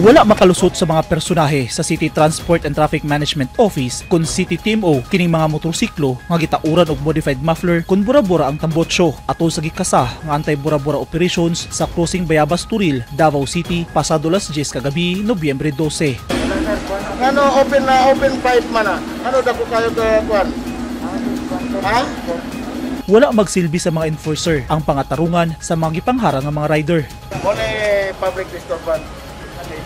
Wala makalusot sa mga personahe sa City Transport and Traffic Management Office kun City TMO kining mga motorsiklo nga gitauran og modified muffler kun bura-bura ang tambotso ato sa gikasa nga anti-bura-bura operations sa crossing Bayabas Turil, Davao City pasado las 10 kagabi, Nobyembre 12. Ano open na open pipe man na. Ano dako kayo ka kuan? Ha? Wala magsilbi sa mga enforcer ang pangatarungan sa mga gipangharang nga mga rider. Mo public disturbance.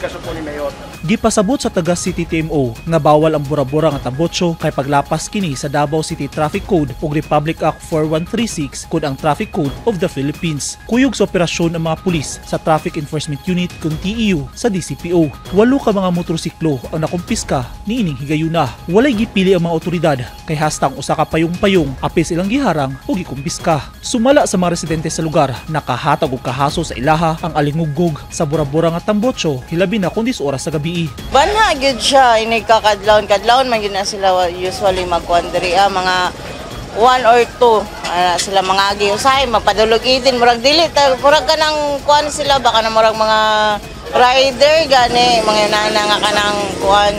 Ano ikasupo ni mayor. Gipasabot sa taga City TMO nga bawal ang bura-bura nga tambotso kay paglapas kini sa Davao City Traffic Code ug Republic Act 4136 kun ang Traffic Code of the Philippines. Kuyog sa operasyon ang mga pulis sa Traffic Enforcement Unit kun TEU sa DCPO. Walo ka mga motorsiklo ang nakumpiska ni ining higayuna. Walay gipili ang mga otoridad kay hastang usa ka payong-payong apis ilang giharang o gikumpiska. Sumala sa mga residente sa lugar nakahatag og kahaso sa ilaha ang alingugog sa bura-bura nga tambotso hilabi na kung 10 oras sa gabi. Banha gyud siya ini kakadlawon kadlawon man gyud na sila usually magkuan diri ah, mga one or two ana sila mga agi usahay mapadulog idin murag dili ta murag kanang kuan sila baka na murag mga rider gani mga nana nga kanang kuan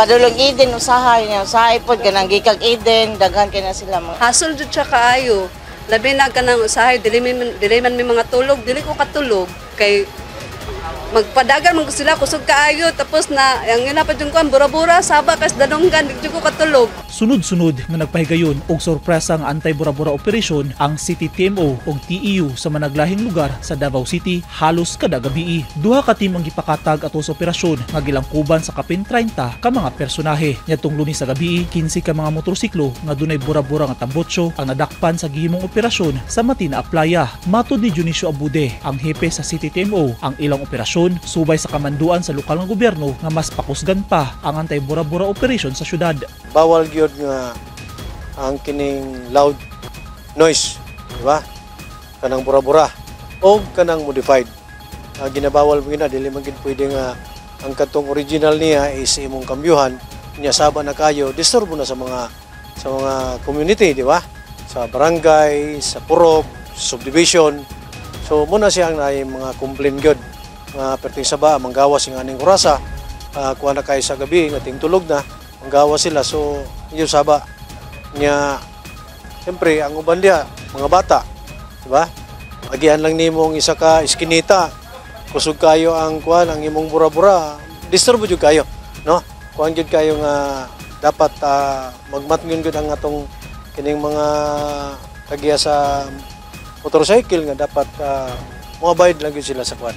padulog idin usahay niya usahay pod kanang gikag idin daghan kay na sila mga Hasol jud siya kaayo. Labi na ka ng usahay, dili, man- dili man may mga tulog, dili ko katulog. Kay magpadagan man sila, kusog kaayo. Tapos na, ang ina pa dyan ko, bura-bura, saba, kas danonggan, di ko katulog. Sunod-sunod nga nagpahigayon og sorpresa nga anti-bura-bura operasyon ang City TMO ug TEU sa managlahing lugar sa Davao City halos kada gabi. Duha ka team ang gipakatag ato sa operasyon nga gilangkuban sa kapin 30 ka mga personahe. Nyatong lunes sa gabi, 15 ka mga motorsiklo nga dunay bura-bura nga tambotso ang nadakpan sa gihimong operasyon sa Matina Playa. Matod ni Junicio Abude, ang hepe sa City TMO, ang ilang operasyon subay sa kamanduan sa lokal nga gobyerno nga mas pakusgan pa ang anti-bura-bura operasyon sa syudad. bawal gyud nga ang kining loud noise, di ba? Kanang bura-bura o kanang modified. Uh, ginabawal mo na dili man gid pwede nga ang katong original niya is imong kambyuhan niya saba na kayo disturbo na sa mga sa mga community, di ba? Sa barangay, sa purok, subdivision. So muna siya ang mga complaint gyud nga perting saba manggawas sing aning orasa uh, kuha na kayo sa gabi nga tulog na manggawa sila. So yun saba niya siyempre ang uban dia mga bata di ba? Agian lang nimo ang isa ka iskinita. Kusog kayo ang kuan ang imong bura-bura. Disturbo jud kayo no? Kuan jud kayo nga dapat uh, magmatngon gud ang atong kining mga kagiya sa motorcycle nga dapat uh, moabide lang gyud sila sa kuan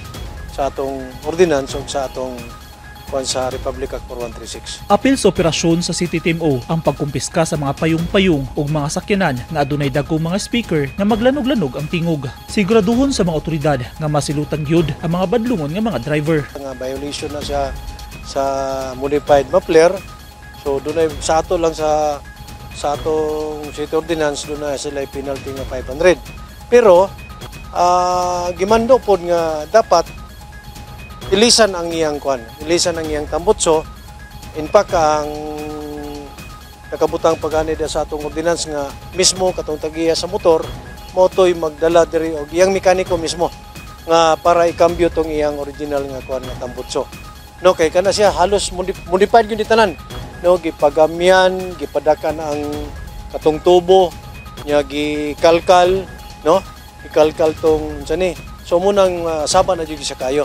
sa atong ordinance ug sa atong kuan sa Republic Act 4136 Apil sa operasyon sa City TMO ang pagkumpiska sa mga payong-payong ug mga sakyanan nga adunay dagkong mga speaker nga maglanog-lanog ang tingog. Siguraduhon sa mga otoridad nga masilutan gyud ang mga badlungon nga mga driver. nga violation na siya sa modified muffler. So doon ay sa ato lang sa sa atong city ordinance doon na sila penalty nga 500. Pero ah gimando pod nga dapat ilisan ang iyang kwan, ilisan ang iyang tambutso. In fact ang nakabutang pagani sa atong ordinance nga mismo katong tagiya sa motor motoy magdala diri og iyang mekaniko mismo nga para ikambyo tong iyang original nga kuan nga tambutso. No kay kana siya halos modi- modified gyud ni tanan. No gipagamyan, gipadakan ang katong tubo nya gikalkal, no? Ikalkal tong ni. So munang uh, saba na jud siya kayo.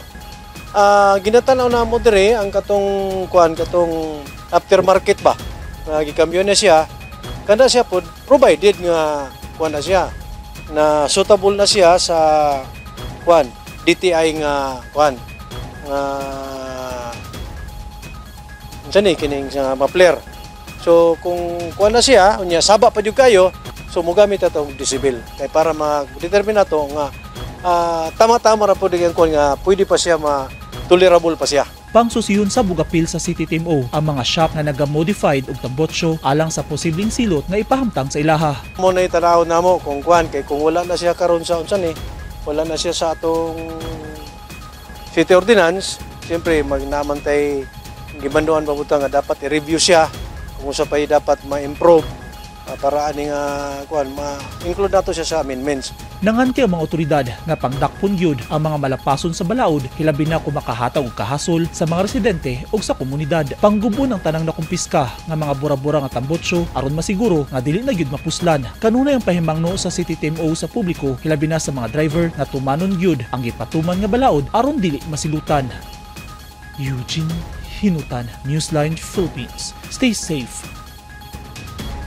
Ah ginatanaw na mo dire ang katong kuan katong aftermarket ba. Nga gikambyo na siya. Kana siya pod provided nga kuan na siya na suitable na siya sa kuan DTI nga kuan nga unsa ni kining sa mapler so kung kuan na siya unya saba pa jud kayo so mogamit atong decibel kay para ma-determine nato nga ah, tama-tama ra pud kuan nga pwede pa siya ma tolerable pa siya Pangsusihon sa bugapil sa City TMO ang mga shop nga naga-modified og tambotso alang sa posibleng silot nga ipahamtang sa ilaha. mo na itanaw na mo kung kuan kay kung wala na siya karon sa unsa ni wala na siya sa atong city ordinance siyempre magnamantay gibanduan pa buta nga dapat i-review siya kung sa pay dapat ma-improve ah, para ani nga kuan ma-include nato siya sa amendments Nanganti ang mga otoridad nga pangdakpon gyud ang mga malapason sa balaod hilabi na kung makahatag og kahasol sa mga residente o sa komunidad. Panggubo ng tanang nakumpiska nga mga bura-bura nga tambotso aron masiguro nga dili na gyud mapuslan. Kanunay ang pahimangno sa City TMO sa publiko hilabi na sa mga driver nga tumanon gyud ang gipatuman nga balaod aron dili masilutan. Eugene Hinutan, Newsline Philippines. Stay safe